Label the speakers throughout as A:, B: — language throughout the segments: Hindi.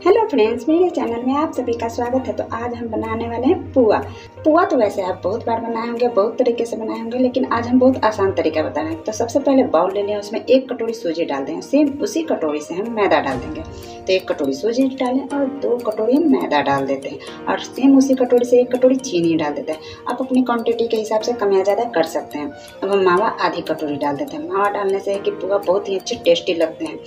A: हेलो फ्रेंड्स मेरे चैनल में आप सभी का स्वागत है। तो आज हम बनाने वाले हैं पुआ। पुआ तो वैसे आप बहुत बार बनाए होंगे, बहुत तरीके से बनाए होंगे, लेकिन आज हम बहुत आसान तरीका बता रहे हैं। तो सबसे पहले बाउल ले लें, उसमें एक कटोरी सूजी डाल दें। सेम उसी कटोरी से हम मैदा डाल देंगे। तो एक कटोरी सूजी डालें और दो कटोरी हम मैदा डाल देते हैं। और सेम उसी कटोरी से एक कटोरी चीनी डाल देते हैं। आप अपनी क्वान्टिटी के हिसाब से कम या ज़्यादा कर सकते हैं। अब हम मावा आधी कटोरी डाल देते हैं। मावा डालने से कि पुआ बहुत ही अच्छे टेस्टी लगते हैं।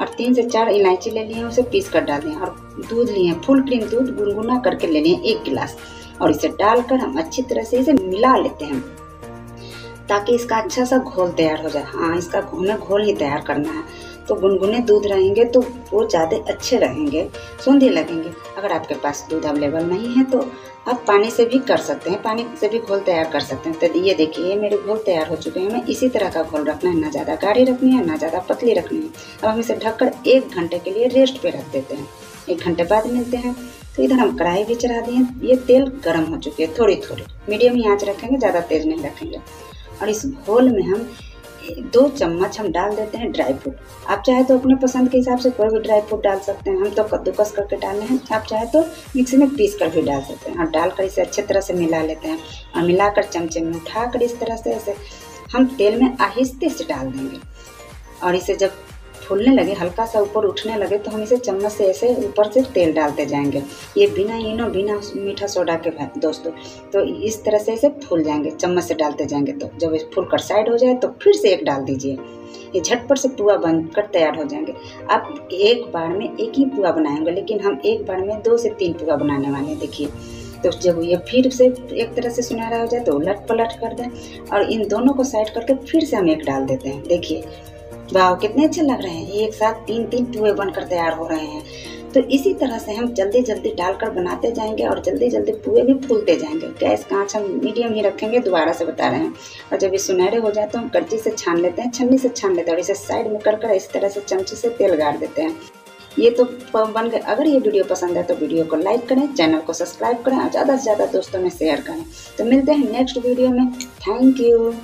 A: और तीन से चार इलायची ले लिए उसे पीस कर डाल और दूध लिए फुल क्रीम दूध गुनगुना करके ले लिए एक गिलास। और इसे डालकर हम अच्छी तरह से इसे मिला लेते हैं। ताकि इसका अच्छा सा घोल तैयार हो जाए। हाँ इसका हमें घोल ही तैयार करना है। तो गुनगुने दूध रहेंगे तो वो ज़्यादा अच्छे रहेंगे, सूंधी लगेंगे। अगर आपके पास दूध अवेलेबल नहीं है तो आप पानी से भी कर सकते हैं, पानी से भी घोल तैयार कर सकते हैं। तो ये देखिए मेरे घोल तैयार हो चुके हैं। हमें इसी तरह का घोल रखना है, ना ज़्यादा गाढ़ी रखनी है, ना ज़्यादा पतली रखनी है। अब हम इसे ढककर एक घंटे के लिए रेस्ट पे रख देते हैं। एक घंटे बाद मिलते हैं। तो इधर हम कढ़ाई भी चढ़ा दिए। ये तेल गर्म हो चुकी है थोड़ी थोड़ी मीडियम ही आँच रखेंगे, ज़्यादा तेज नहीं रखेंगे। और इस घोल में हम दो चम्मच हम डाल देते हैं ड्राई फ्रूट। आप चाहे तो अपने पसंद के हिसाब से कोई भी ड्राई फ्रूट डाल सकते हैं। हम तो कद्दूकस करके डालने हैं। आप चाहे तो मिक्सी में पीस कर भी डाल सकते हैं। और डालकर इसे अच्छे तरह से मिला लेते हैं। और मिलाकर चमचे में उठाकर इस तरह से ऐसे हम तेल में आहिस्ते से डाल देंगे। और इसे जब फूलने लगे, हल्का सा ऊपर उठने लगे तो हम इसे चम्मच से ऐसे ऊपर से तेल डालते जाएँगे। ये बिना इनो, बिना मीठा सोडा के दोस्तों। तो इस तरह से इसे फूल जाएँगे, चम्मच से डालते जाएँगे तो। जब इस फूल कर साइड हो जाए तो फिर से एक डाल दीजिए। ये झटपट से पुआ बनकर तैयार हो जाएँगे। आप एक बार में एक ही पुआ बनाएँगे, लेकिन हम एक बार में दो से तीन पुआ बनाने वाले हैं, देखिए। तो जब ये फिर से एक तरह से सुनहरा हो जाए तो उलट पलट कर दें और इन दोनों को साइड करके फिर से हम एक डाल देते हैं। देखिए वाह, कितने अच्छे लग रहे हैं। एक साथ तीन तीन पुए बनकर तैयार हो रहे हैं। तो इसी तरह से हम जल्दी जल्दी डालकर बनाते जाएँगे और जल्दी जल्दी पुए भी फूलते जाएँगे। गैस कांच हम मीडियम ही रखेंगे? दोबारा से बता रहे हैं। और जब ये सुनहरे हो जाए तो हम कच्ची से छान लेते हैं, छन्नी से छान लेते हैं और इसे साइड में कर कर इस तरह से चमचे से तेल गाड़ देते हैं। ये तो बन गए। अगर ये वीडियो पसंद है तो वीडियो को लाइक करें, चैनल को सब्सक्राइब करें और ज़्यादा से ज़्यादा दोस्तों में शेयर करें। तो मिलते हैं नेक्स्ट वीडियो में। Thank you.